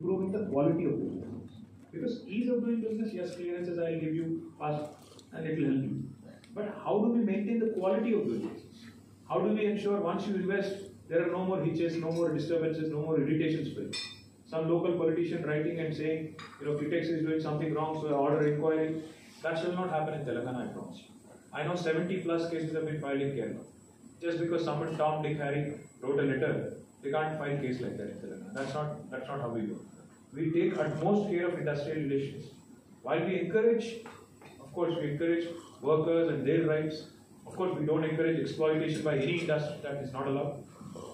improving the quality of doing business. Because ease of doing business, yes, clearances I'll give you fast and it will help you. But how do we maintain the quality of doing business? How do we ensure once you invest, there are no more hitches, no more disturbances, no more irritations for you? Some local politician writing and saying, you know, Kitex is doing something wrong, so order inquiry. That shall not happen in Telangana, I promise you. I know 70 plus cases have been filed in Kerala. Just because someone, Tom, Dick, Harry, wrote a letter, they can't file case like that in Telangana. That's not, that's not how we work. We take utmost care of industrial relations. While we encourage, of course, we encourage workers and their rights. Of course, we don't encourage exploitation by any industry that is not allowed.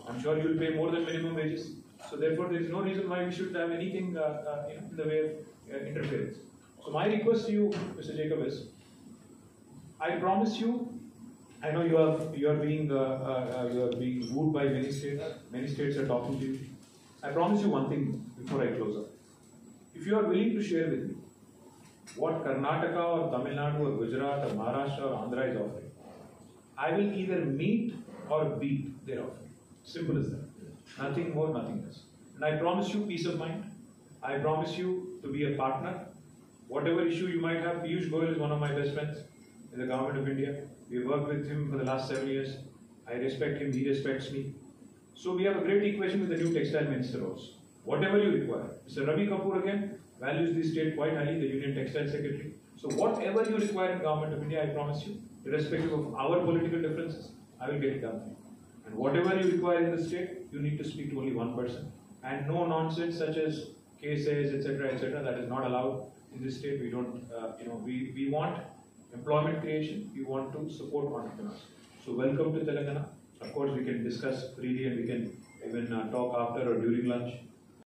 I'm sure you will pay more than minimum wages. So therefore, there is no reason why we should have anything uh, uh, in, in the way of uh, interference. So my request to you, Mr. Jacob, is I promise you. I know you are you are being uh, uh, you are being wooed by many states. Many states are talking to you. I promise you one thing before I close up. If you are willing to share with me what Karnataka or Tamil Nadu or Gujarat or Maharashtra or Andhra is offering, I will either meet or beat their offering. Simple as that. Nothing more, nothing less. And I promise you peace of mind. I promise you to be a partner. Whatever issue you might have, Piyush Goyal is one of my best friends in the government of India. We worked with him for the last seven years. I respect him, he respects me. So we have a great equation with the new textile minister also. Whatever you require. Mr. Ravi Capoor again values the state quite highly, the Union Textile Secretary. So whatever you require in government of India, I promise you, irrespective of our political differences, I will get it done. And whatever you require in the state, you need to speak to only one person. And no nonsense such as cases, etc., etc., that is not allowed in this state. We don't, uh, you know, we, we want employment creation, you want to support entrepreneurs. So welcome to Telangana. Of course, we can discuss freely and we can even uh, talk after or during lunch.